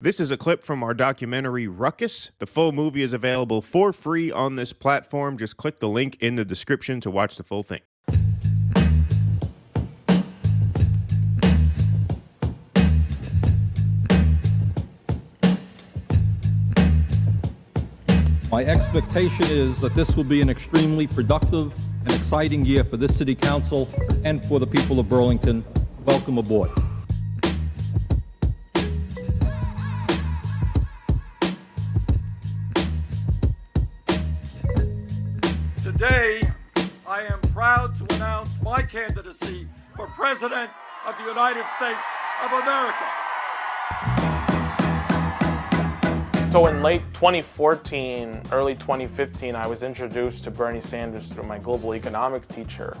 This is a clip from our documentary Ruckus. The full movie is available for free on this platform. Just click the link in the description to watch the full thing. My expectation is that this will be an extremely productive and exciting year for this city council and for the people of Burlington. Welcome aboard. Today, I am proud to announce my candidacy for President of the United States of America. So in late 2014, early 2015, I was introduced to Bernie Sanders through my global economics teacher.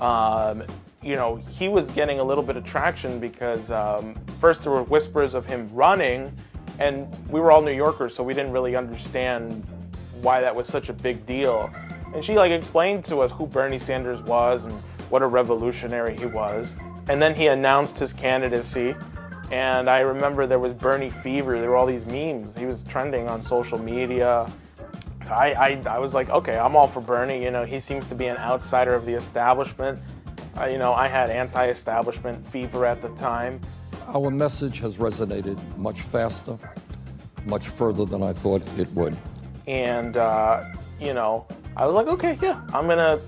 Um, you know, he was getting a little bit of traction because um, first there were whispers of him running, and we were all New Yorkers, so we didn't really understand why that was such a big deal. And she like explained to us who Bernie Sanders was and what a revolutionary he was. And then he announced his candidacy and I remember there was Bernie fever. There were all these memes. He was trending on social media. So I, I, I was like, okay, I'm all for Bernie. You know, he seems to be an outsider of the establishment. Uh, you know, I had anti-establishment fever at the time. Our message has resonated much faster, much further than I thought it would. And, uh, you know, I was like, okay, yeah, I'm gonna,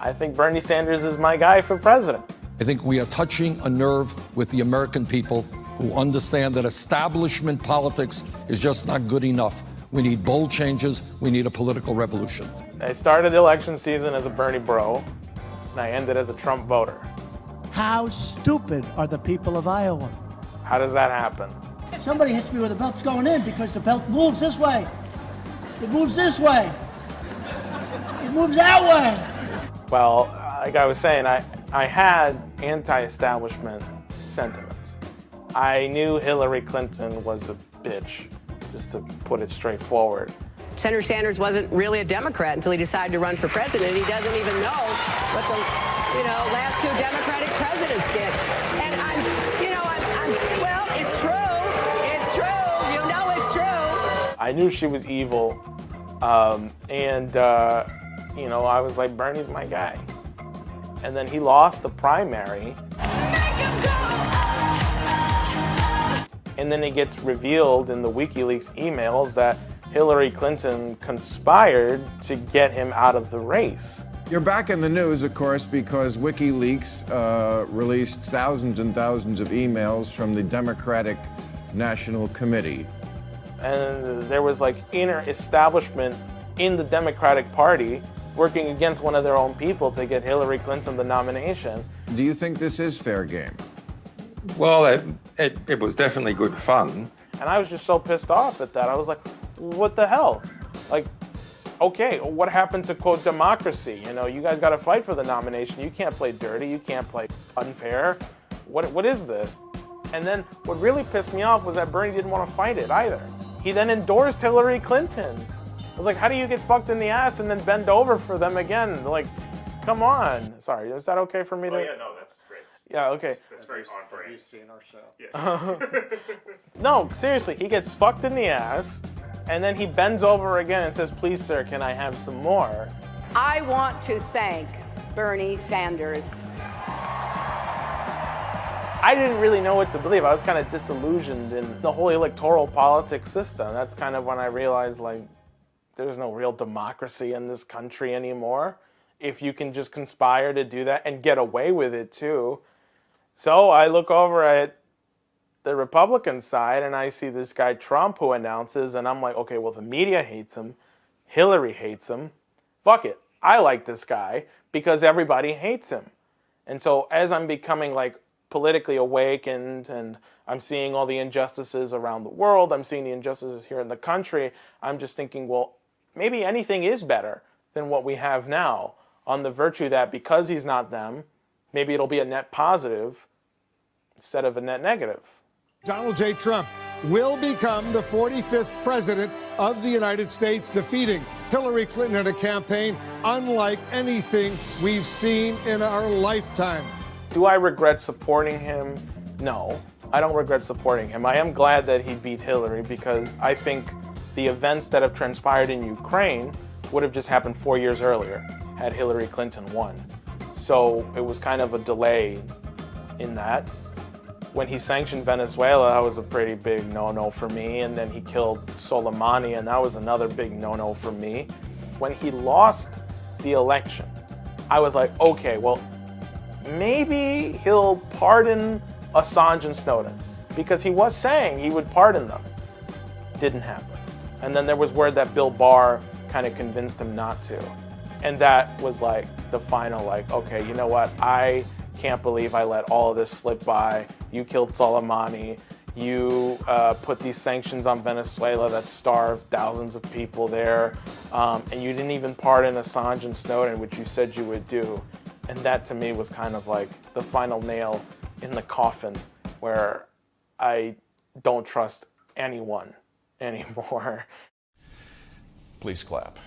I think Bernie Sanders is my guy for president. I think we are touching a nerve with the American people who understand that establishment politics is just not good enough. We need bold changes. We need a political revolution. I started election season as a Bernie bro, and I ended as a Trump voter. How stupid are the people of Iowa? How does that happen? Somebody hits me where the belt's going in because the belt moves this way. It moves this way. It moves that way. Well, like I was saying, I, I had anti-establishment sentiments. I knew Hillary Clinton was a bitch, just to put it straightforward. Senator Sanders wasn't really a Democrat until he decided to run for president. He doesn't even know what the, you know, last two Democratic presidents did. And I'm, you know, I'm, I'm well, it's true. It's true. You know it's true. I knew she was evil, um, and, uh, you know, I was like, Bernie's my guy. And then he lost the primary. And then it gets revealed in the WikiLeaks emails that Hillary Clinton conspired to get him out of the race. You're back in the news, of course, because WikiLeaks uh, released thousands and thousands of emails from the Democratic National Committee. And there was like inner establishment in the Democratic Party working against one of their own people to get Hillary Clinton the nomination. Do you think this is fair game? Well, it, it, it was definitely good fun. And I was just so pissed off at that. I was like, what the hell? Like, okay, what happened to quote democracy? You know, you guys got to fight for the nomination. You can't play dirty. You can't play unfair. What what is this? And then what really pissed me off was that Bernie didn't want to fight it either. He then endorsed Hillary Clinton. I was like, how do you get fucked in the ass and then bend over for them again? Like, come on. Sorry, is that okay for me oh, to? Oh, yeah, no, that's great. Yeah, okay. That's very on brand. You've seen our show. Yeah. Uh-huh. No, seriously, he gets fucked in the ass, and then he bends over again and says, please, sir, can I have some more? I want to thank Bernie Sanders. I didn't really know what to believe. I was kind of disillusioned in the whole electoral politics system. That's kind of when I realized, like, there's no real democracy in this country anymore. If you can just conspire to do that and get away with it too. So I look over at the Republican side and I see this guy Trump who announces, and I'm like, okay, well, the media hates him, Hillary hates him. Fuck it. I like this guy because everybody hates him. And so as I'm becoming like politically awakened and I'm seeing all the injustices around the world, I'm seeing the injustices here in the country, I'm just thinking, well, maybe anything is better than what we have now on the virtue that because he's not them, maybe it'll be a net positive instead of a net negative. Donald J. Trump will become the 45th president of the United States, defeating Hillary Clinton in a campaign unlike anything we've seen in our lifetime. Do I regret supporting him? No. I don't regret supporting him. I am glad that he beat Hillary because I think the events that have transpired in Ukraine would have just happened four years earlier had Hillary Clinton won. So it was kind of a delay in that. When he sanctioned Venezuela, that was a pretty big no-no for me. And then he killed Soleimani, and that was another big no-no for me. When he lost the election, I was like, okay, well, maybe he'll pardon Assange and Snowden because he was saying he would pardon them. Didn't happen. And then there was word that Bill Barr kind of convinced him not to. And that was like the final, like, okay, you know what? I can't believe I let all of this slip by. You killed Soleimani. You uh, put these sanctions on Venezuela that starved thousands of people there. Um, and you didn't even pardon Assange and Snowden, which you said you would do. And that to me was kind of like the final nail in the coffin where I don't trust anyone anymore. Please clap.